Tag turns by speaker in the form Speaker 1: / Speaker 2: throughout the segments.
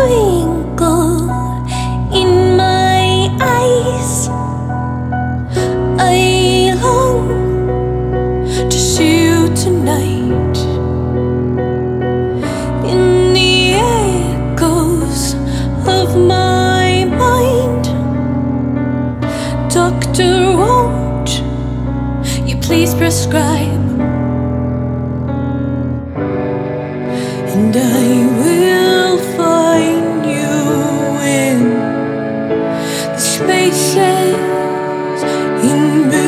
Speaker 1: twinkle in my eyes. I long to see you tonight. In the echoes of my mind, Doctor, won't you please prescribe? And I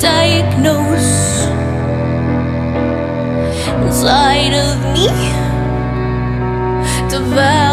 Speaker 1: diagnose inside of me. Divide